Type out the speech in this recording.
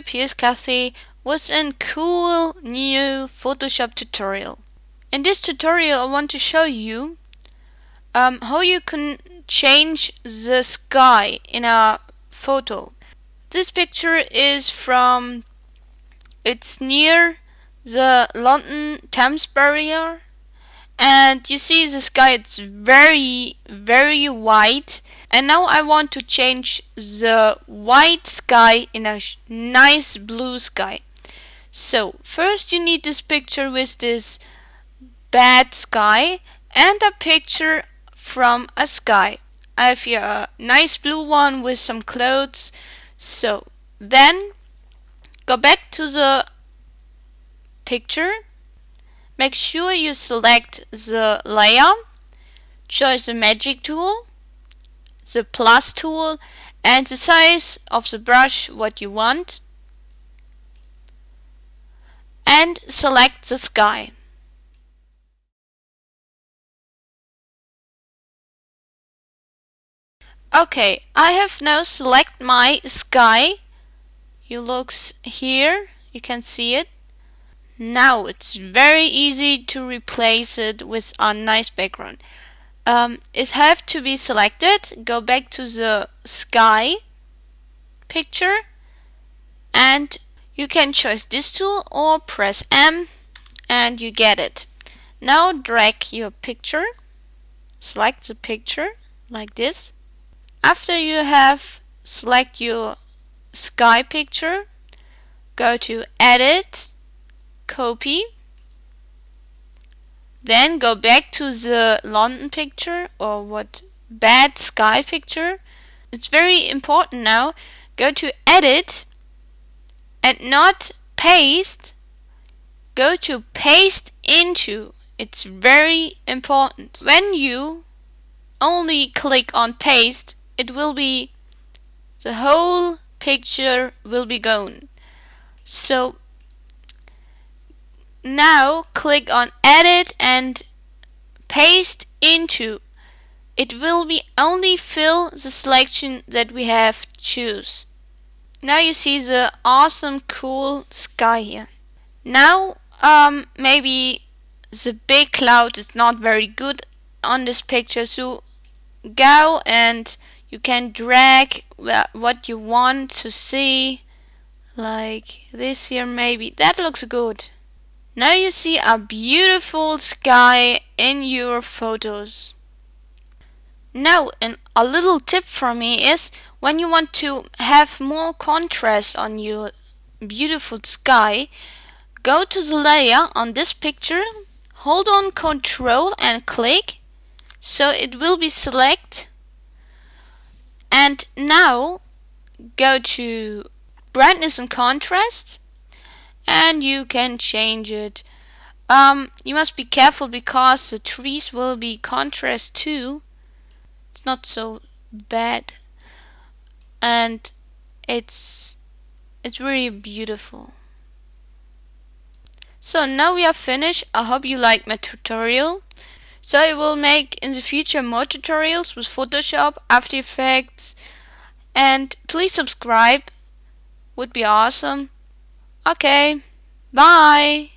YouTube, here's Cathy with a cool new Photoshop tutorial. In this tutorial I want to show you um, how you can change the sky in a photo. This picture is from, it's near the London Thames barrier and you see the sky it's very very white. And now I want to change the white sky in a nice blue sky. So first you need this picture with this bad sky and a picture from a sky. I have here a nice blue one with some clouds so then go back to the picture Make sure you select the layer, choose the magic tool, the plus tool and the size of the brush what you want and select the sky. Okay, I have now select my sky. You looks here, you can see it. Now it's very easy to replace it with a nice background. Um, it have to be selected, go back to the sky picture and you can choose this tool or press M and you get it. Now drag your picture, select the picture like this. After you have select your sky picture, go to edit copy. Then go back to the London picture or what bad sky picture. It's very important now. Go to edit and not paste. Go to paste into. It's very important. When you only click on paste it will be the whole picture will be gone. So now click on edit and paste into. It will be only fill the selection that we have choose. Now you see the awesome cool sky here. Now um, maybe the big cloud is not very good on this picture so go and you can drag what you want to see like this here maybe that looks good now you see a beautiful sky in your photos. Now, a little tip from me is when you want to have more contrast on your beautiful sky, go to the layer on this picture, hold on control and click so it will be select and now go to brightness and contrast and you can change it. Um, you must be careful because the trees will be contrast too. It's not so bad, and it's it's really beautiful. So now we are finished. I hope you liked my tutorial. So I will make in the future more tutorials with Photoshop, After Effects, and please subscribe. Would be awesome. Okay. Bye.